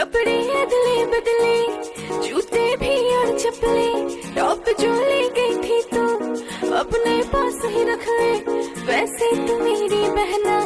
कपड़े अदले बदले, जूते भी और चपले टॉप जो ले गई थी तो अपने पास ही रख ले, वैसे तू मेरी बहना।